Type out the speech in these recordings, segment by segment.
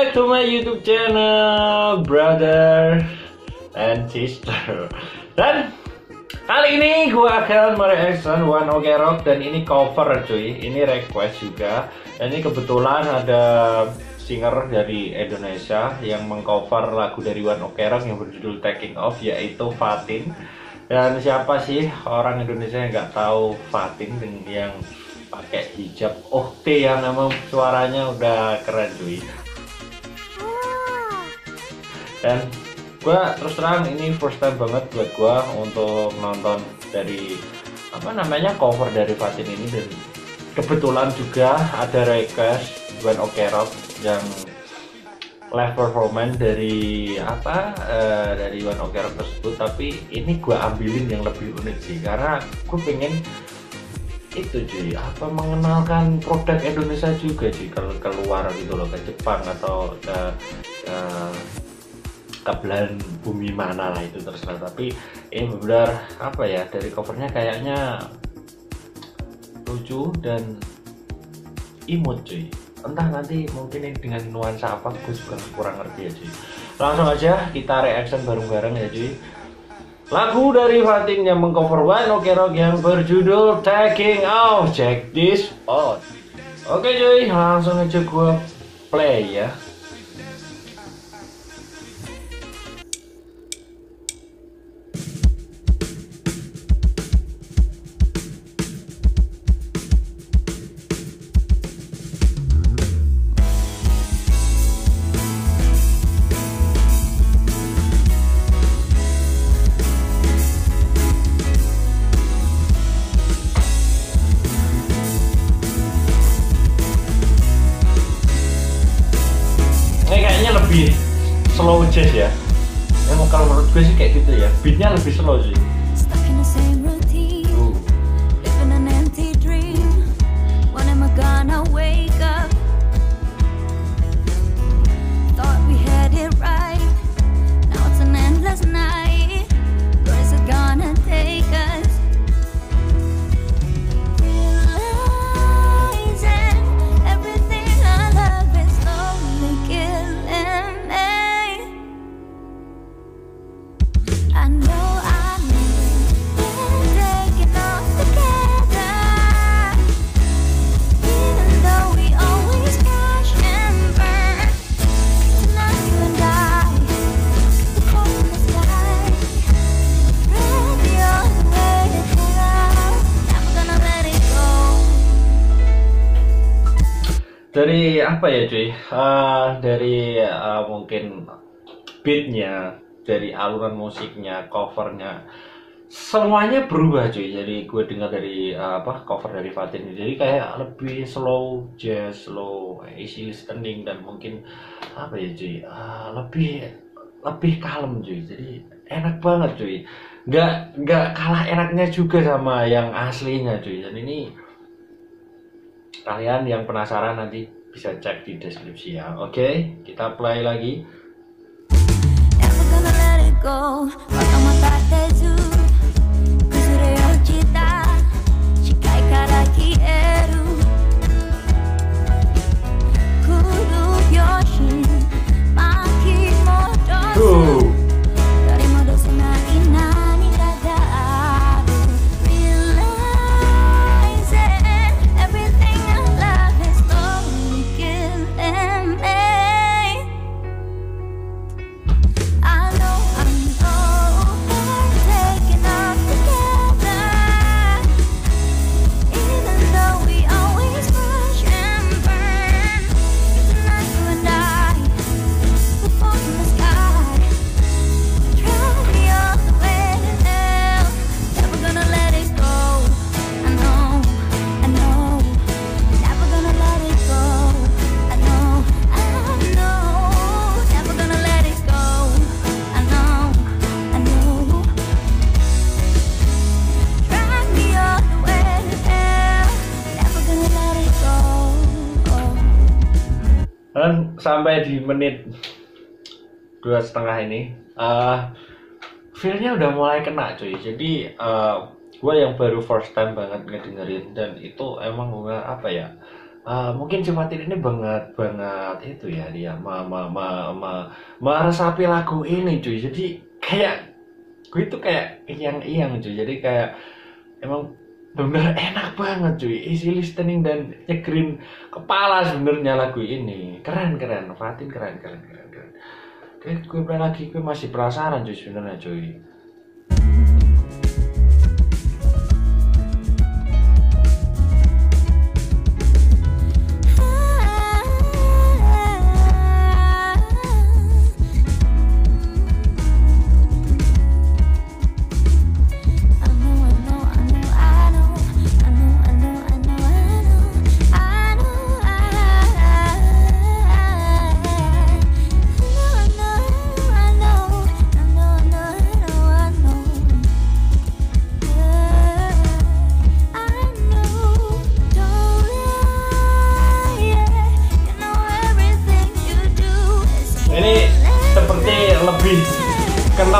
back to my YouTube channel, brother and sister. Dan kali ini gue akan mereaction One Ok Rock dan ini cover cuy. Ini request juga. Dan ini kebetulan ada singer dari Indonesia yang mengcover lagu dari One Ok Rock yang berjudul Taking Off yaitu Fatin. Dan siapa sih orang Indonesia yang nggak tahu Fatin yang pakai hijab oh yang emang suaranya udah keren cuy dan gue terus terang ini first time banget buat gue untuk nonton dari apa namanya cover dari Fatin ini. Dan kebetulan juga ada request Gwen Okerok yang live performance dari apa uh, dari One Ok Rock tersebut. Tapi ini gue ambilin yang lebih unik sih karena gue pengen itu cuy apa mengenalkan produk Indonesia juga cuy. Kalau keluar gitu loh ke Jepang atau ke, ke ke belahan bumi mana lah itu terserah tapi ini benar apa ya dari covernya kayaknya lucu dan imut cuy entah nanti mungkin ini dengan nuansa apa gue juga kurang ngerti ya cuy langsung aja kita reaction bareng-bareng ya cuy Lagu dari Fatin yang mengcover One Ok Rock yang berjudul Taking Off. Check this out. Oke cuy, langsung aja gue play ya. Slow jazz ya. Yang kalau menurut gue sih kayak gitu ya. Beatnya lebih slow sih dari apa ya cuy uh, dari uh, mungkin beatnya dari aluran musiknya covernya semuanya berubah cuy jadi gue dengar dari uh, apa cover dari Fatin jadi kayak lebih slow jazz slow easy listening dan mungkin apa ya cuy uh, lebih lebih kalem cuy jadi enak banget cuy nggak nggak kalah enaknya juga sama yang aslinya cuy dan ini kalian yang penasaran nanti bisa cek di deskripsi ya. Oke okay, kita play lagi. Dan sampai di menit dua setengah ini uh, feelnya udah mulai kena cuy. Jadi uh, gue yang baru first time banget ngedengerin dan itu emang gue apa ya uh, mungkin si Fatin ini banget banget itu ya dia ma ma ma ma meresapi lagu ini cuy. Jadi kayak gue itu kayak yang iyang cuy. Jadi kayak emang benar enak banget cuy. Easy listening dan nyegerin kepala sebenarnya lagu ini. Keren keren. Fatin keren keren keren keren. Oke, gue lagi. Gue masih penasaran cuy sebenarnya cuy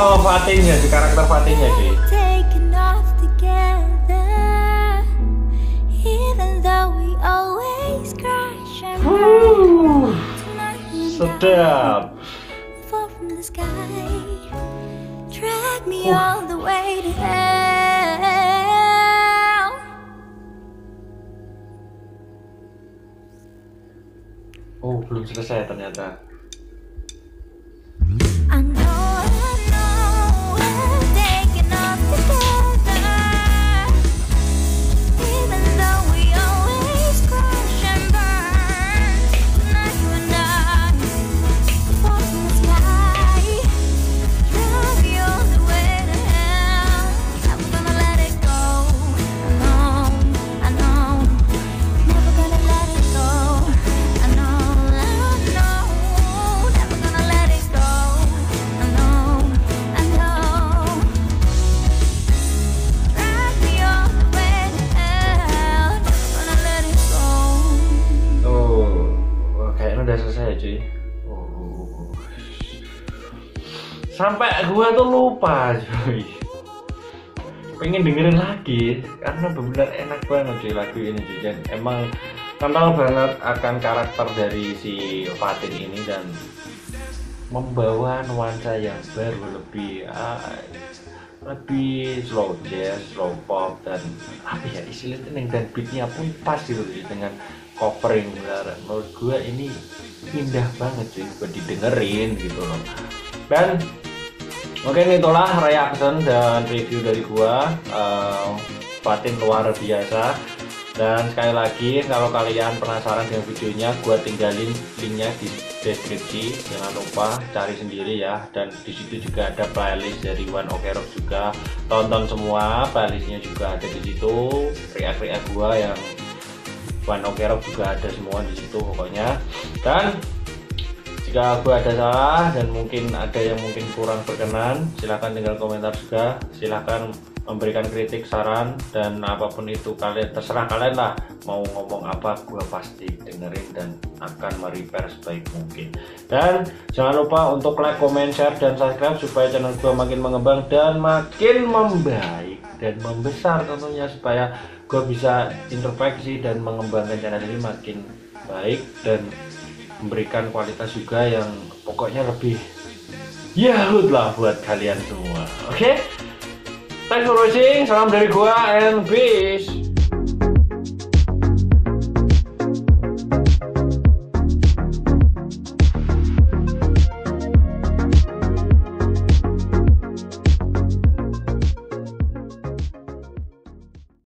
kenal Fatihnya di karakter Fatihnya sih sedap. Oh, belum selesai ternyata. Sampai gua tuh lupa cuy. Pengen dengerin lagi karena benar enak banget cuy lagu ini cuy. Dan emang kental banget akan karakter dari si Fatin ini dan membawa nuansa yang baru lebih uh, lebih slow jazz, slow pop dan apa ya istilahnya dan beatnya pun pas gitu dengan covering menurut gue ini indah banget cuy buat didengerin gitu loh. Dan Oke itulah reaction dan review dari gua uh, Fatin luar biasa. Dan sekali lagi kalau kalian penasaran dengan videonya gua tinggalin linknya di deskripsi. Jangan lupa cari sendiri ya. Dan di situ juga ada playlist dari One Ok Rock juga. Tonton semua playlistnya juga ada di situ. React-react gua yang One Ok Rock juga ada semua di situ pokoknya. Dan jika aku ada salah dan mungkin ada yang mungkin kurang berkenan silahkan tinggal komentar juga. Silahkan memberikan kritik saran dan apa pun itu kalian terserah kalian lah mau ngomong apa gue pasti dengerin dan akan merepair sebaik mungkin. Dan jangan lupa untuk like comment share dan subscribe supaya channel gue makin mengembang dan makin membaik dan membesar tentunya supaya gue bisa introspeksi dan mengembangkan channel ini makin baik dan memberikan kualitas juga yang pokoknya lebih Yahud lah buat kalian semua. Oke? Okay? thanks for watching. Salam dari gua and peace